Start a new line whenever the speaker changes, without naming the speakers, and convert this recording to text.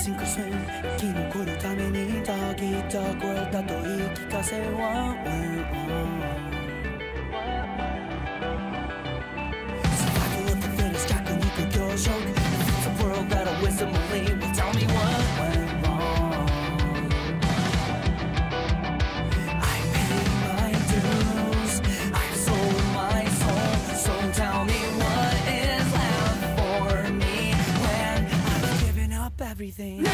sink or swim 生き残るためにたぎった声だと言い聞かせ What went wrong Survival everything.